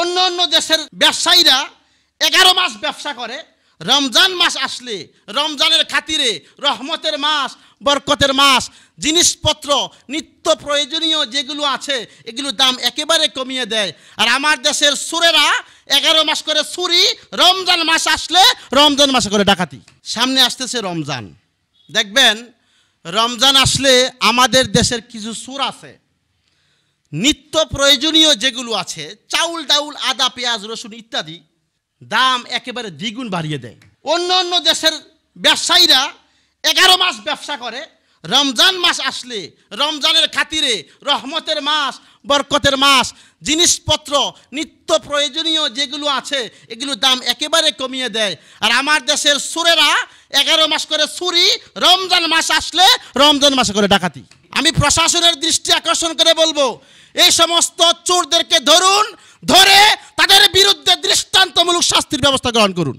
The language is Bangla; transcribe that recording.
অন্য অন্য দেশের ব্যবসায়ীরা এগারো মাস ব্যবসা করে। রমজান মাস আসলে রমজানের খাতিরে, রহমতের মাস, বরকতের মাস, জিনিসপত্র, নিত্য প্রয়োজনীয় যেগুলো আছে এগুলোর দাম একেবারে কমিয়ে দেয়। আর আমার দেশের সুরেরা এগারো মাস করে চুরি রমজান মাস আসলে রমজান মাসে করে ডাকাতি। সামনে আসতেছে রমজান। দেখবেন, রমজান আসলে আমাদের দেশের কিছু সুর আছে। নিত্য প্রয়োজনীয় যেগুলো আছে চাউল, ডাউল, আদা, পেঁয়াজ, রসুন ইত্যাদি দাম একেবারে দ্বিগুণ বাড়িয়ে দেয়। অন্য অন্য দেশের ব্যবসায়ীরা এগারো মাস ব্যবসা করে, রমজান মাস আসলে রমজানের খাতিরে, রহমতের মাস, বরকতের মাস, জিনিসপত্র, নিত্য প্রয়োজনীয় যেগুলো আছে, এগুলোর দাম একেবারে কমিয়ে দেয়। আর আমার দেশের সুরেরা এগারো মাস করে সুরি, রমজান মাস আসলে রমজান মাসে করে ডাকাতি। আমি প্রশাসনের দৃষ্টি আকর্ষণ করে বলব, এই সমস্ত চোরদেরকে ধরুন শাস্তির ব্যবস্থা গ্রহণ করুন।